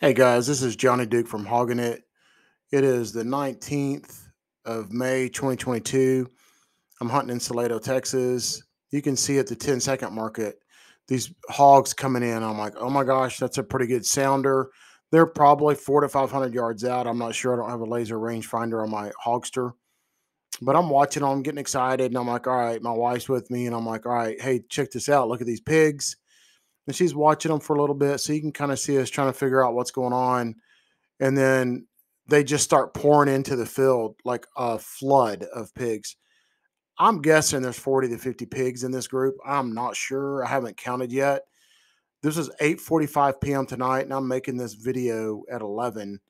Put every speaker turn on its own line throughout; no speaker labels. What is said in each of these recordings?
Hey guys, this is Johnny Duke from Hogging It. It is the 19th of May 2022. I'm hunting in Salado, Texas. You can see at the 10 second market these hogs coming in. I'm like, oh my gosh, that's a pretty good sounder. They're probably four to 500 yards out. I'm not sure. I don't have a laser rangefinder on my hogster, but I'm watching them, getting excited. And I'm like, all right, my wife's with me. And I'm like, all right, hey, check this out. Look at these pigs and she's watching them for a little bit so you can kind of see us trying to figure out what's going on and then they just start pouring into the field like a flood of pigs. I'm guessing there's 40 to 50 pigs in this group i'm not sure i haven't counted yet. This is 8.45 p.m tonight and i'm making this video at 11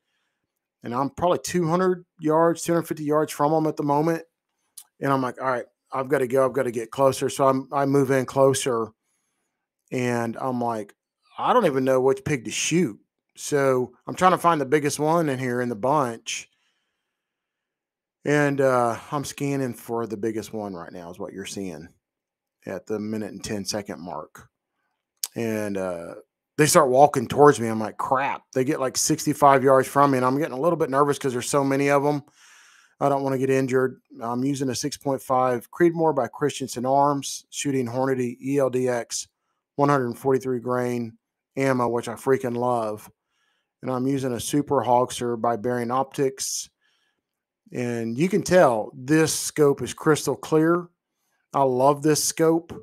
and i'm probably 200 yards 250 yards from them at the moment and i'm like all right i've got to go i've got to get closer so I'm, i move in closer and I'm like, I don't even know which pig to shoot. So I'm trying to find the biggest one in here in the bunch. And uh, I'm scanning for the biggest one right now, is what you're seeing at the minute and 10 second mark. And uh, they start walking towards me. I'm like, crap. They get like 65 yards from me. And I'm getting a little bit nervous because there's so many of them. I don't want to get injured. I'm using a 6.5 Creedmoor by Christensen Arms, shooting Hornady ELDX 143 grain ammo, which I freaking love. And I'm using a Super Hogster by Bering Optics. And you can tell this scope is crystal clear. I love this scope.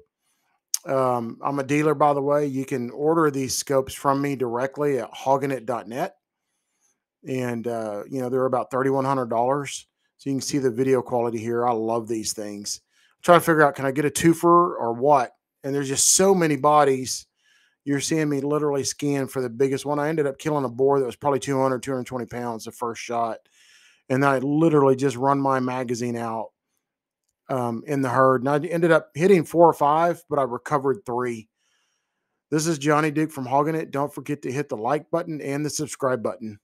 Um, I'm a dealer, by the way. You can order these scopes from me directly at hoggingit.net. And, uh, you know, they're about $3,100. So you can see the video quality here. I love these things. I'm trying to figure out can I get a twofer or what? And there's just so many bodies. You're seeing me literally scan for the biggest one. I ended up killing a boar that was probably 200, 220 pounds the first shot. And I literally just run my magazine out um, in the herd. And I ended up hitting four or five, but I recovered three. This is Johnny Duke from Hogging It. Don't forget to hit the like button and the subscribe button.